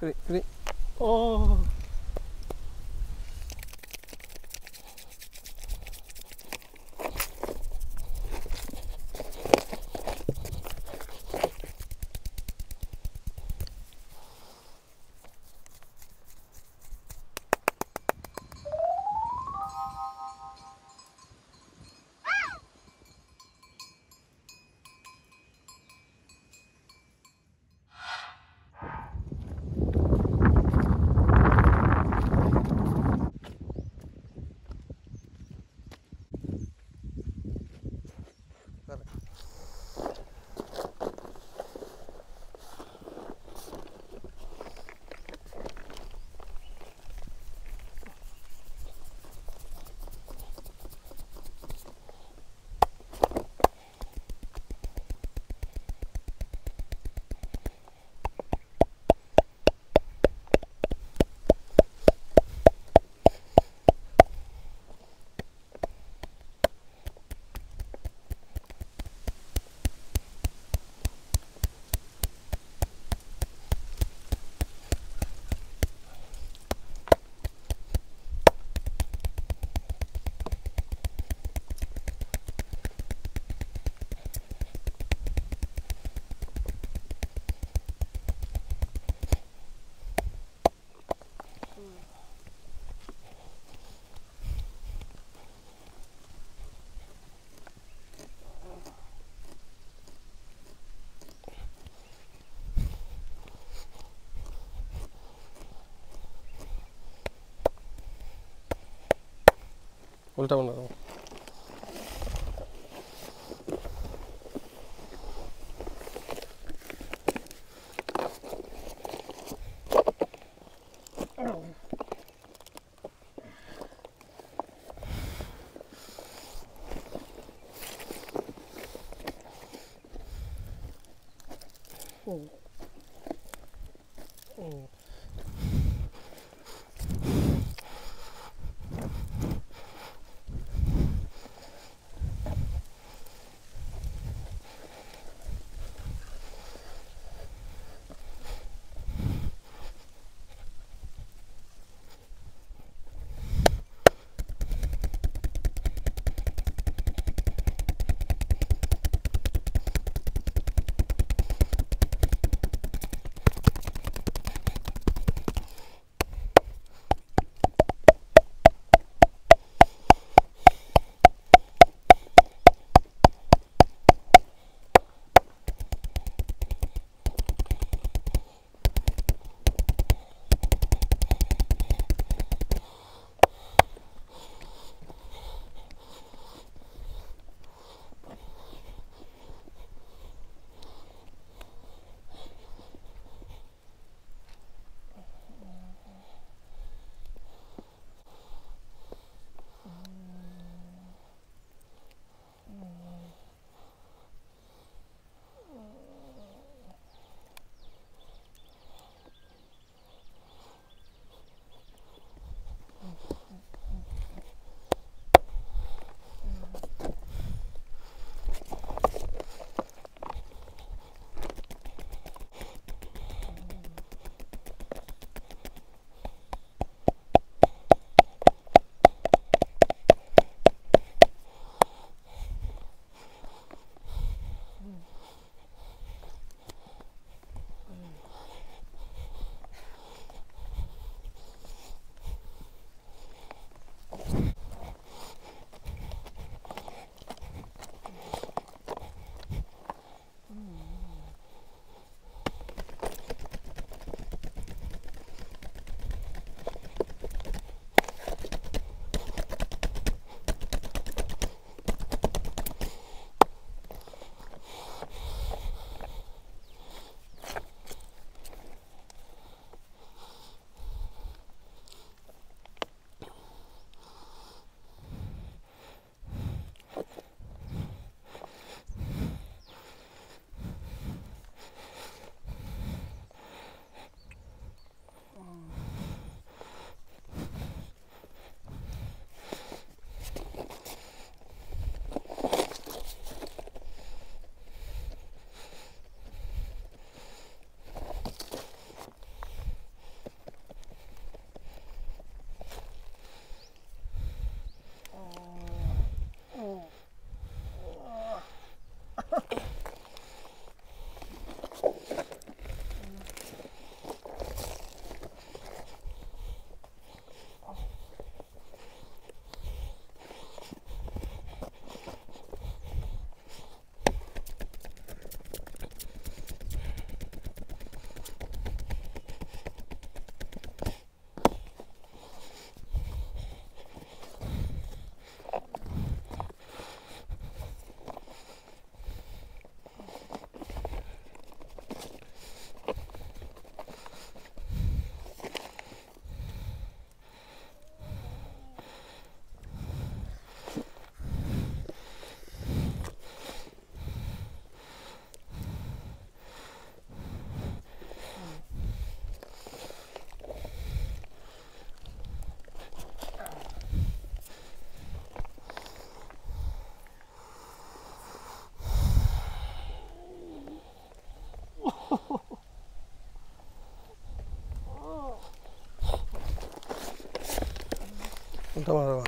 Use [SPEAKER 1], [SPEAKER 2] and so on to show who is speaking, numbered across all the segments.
[SPEAKER 1] 그래 그래. 어 उल्टा बना रहा हूँ
[SPEAKER 2] 오. 오. Então,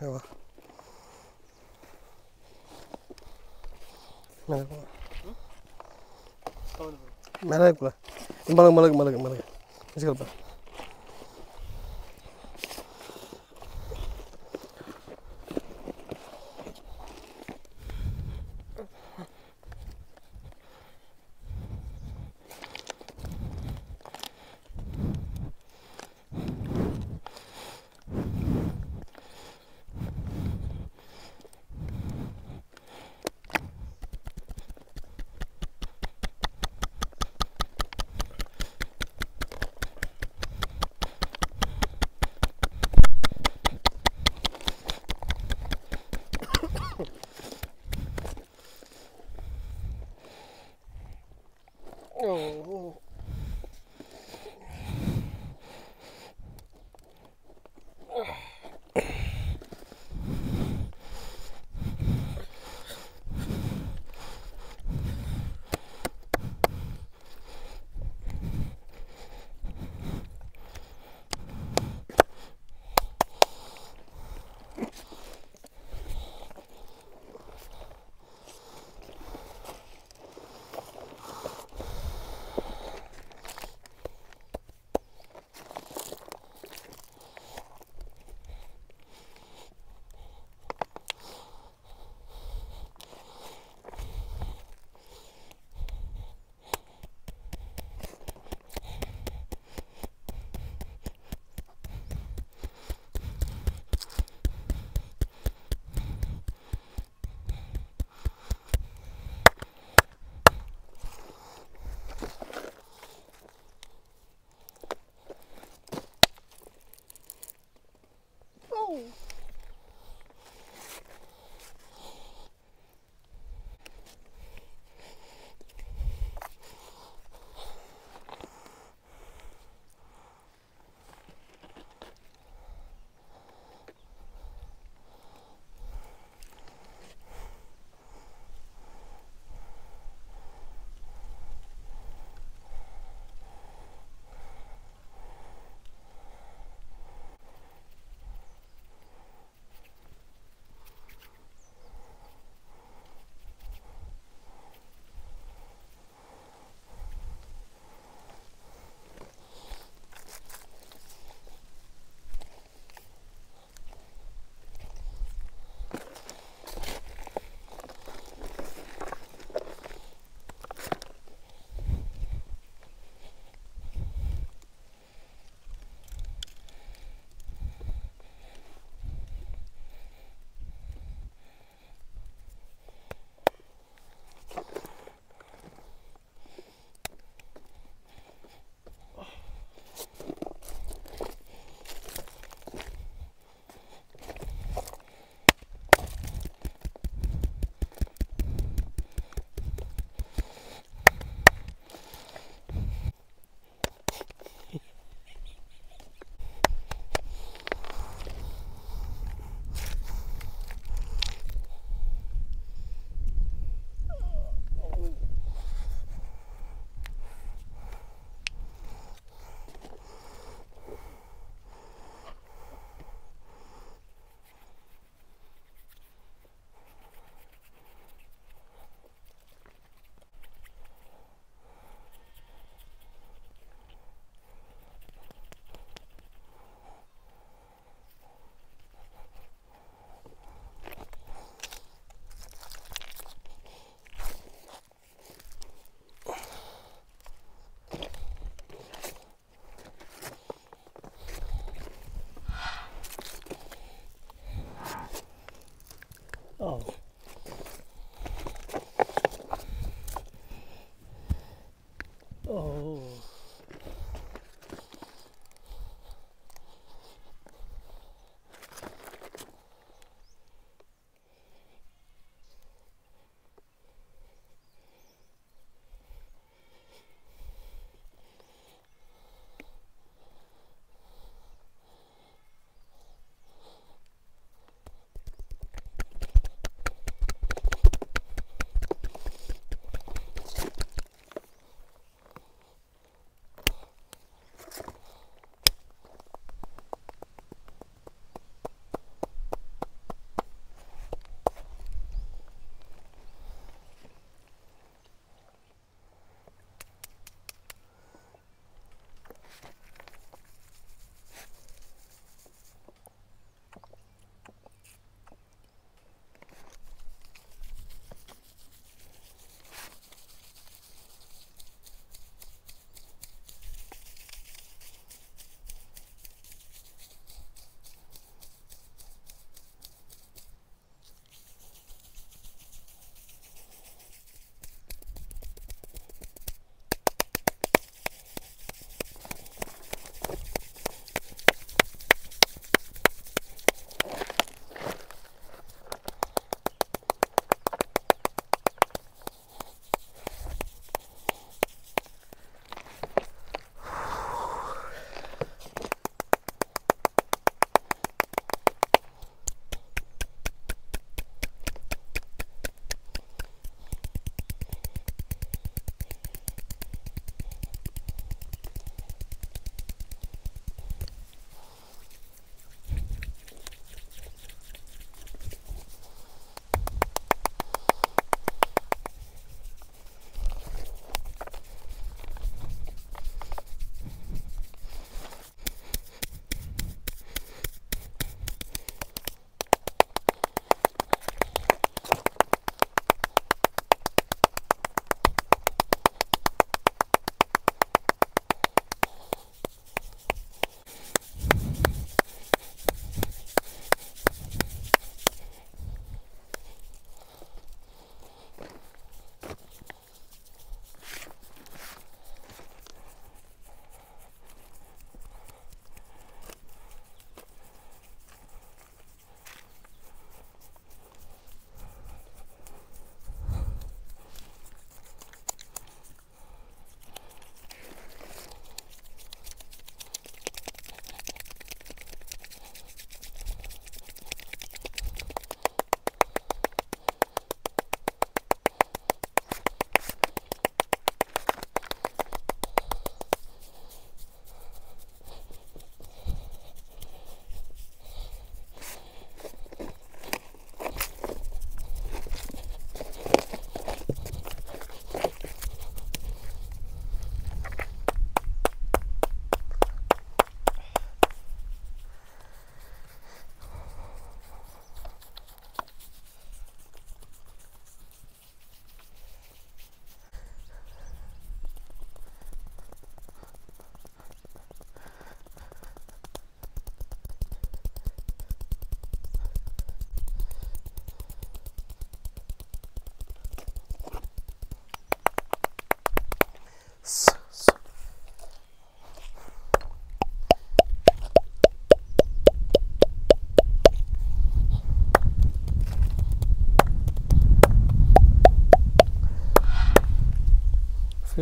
[SPEAKER 1] Evo. மிளகு மிளகுக்குள்ள மிளகு
[SPEAKER 2] மிளகு மிளகு மிளகு மிளகு
[SPEAKER 1] oh.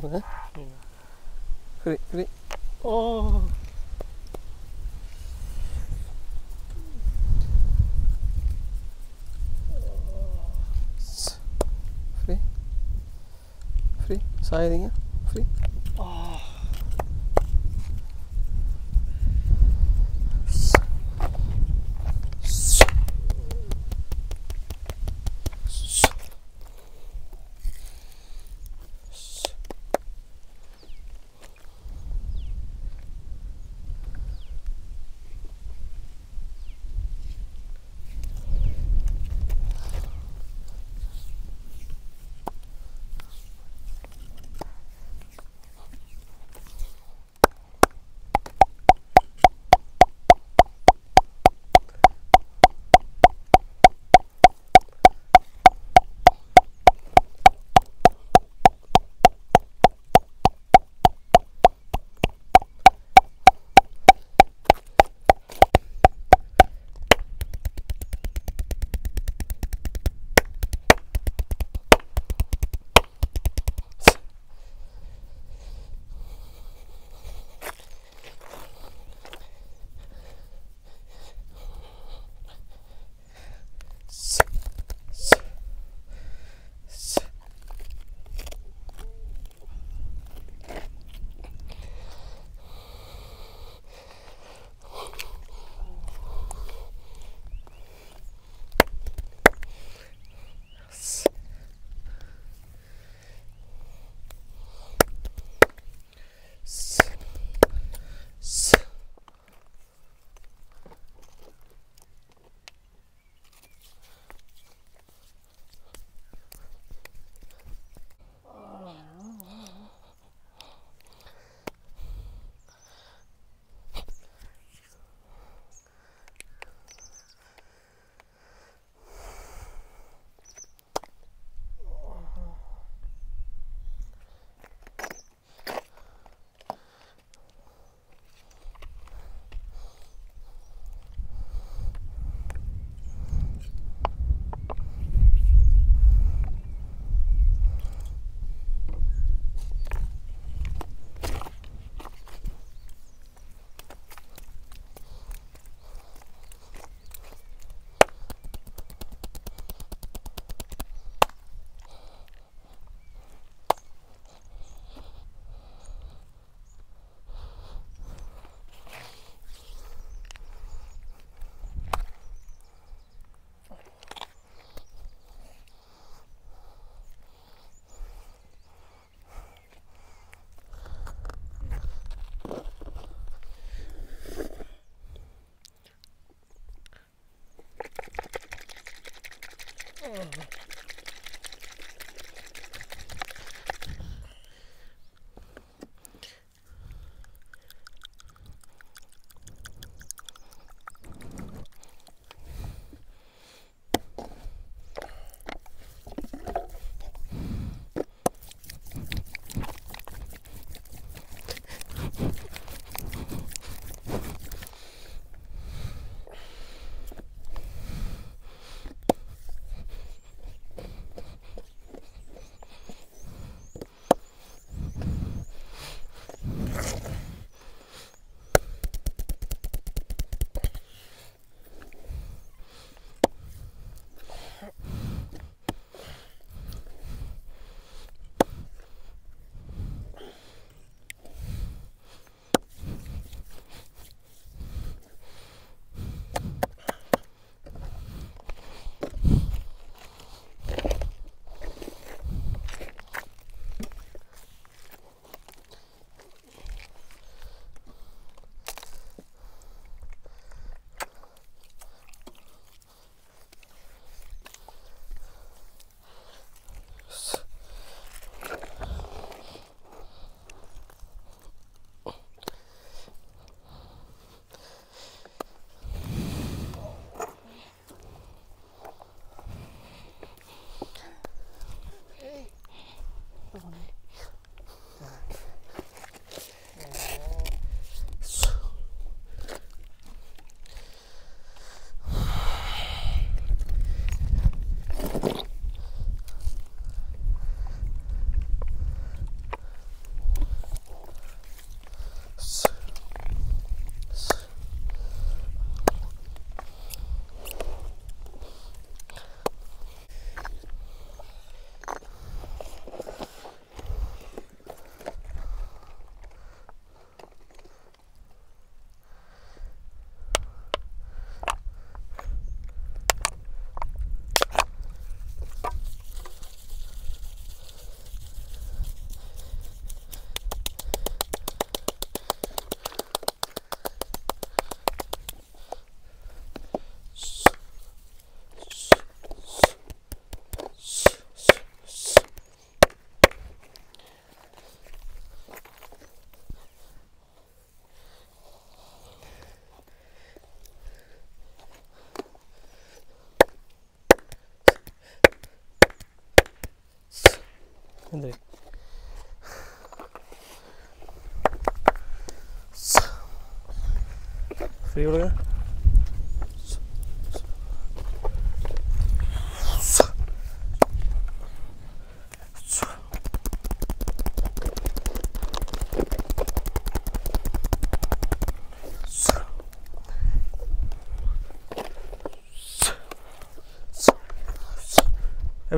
[SPEAKER 1] Ba. Oh. 그래 그래
[SPEAKER 2] 어.
[SPEAKER 1] free free 사이딩이야 free
[SPEAKER 2] 아.
[SPEAKER 1] 어.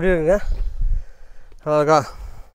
[SPEAKER 1] எப்படி இருக்குங்க அழகா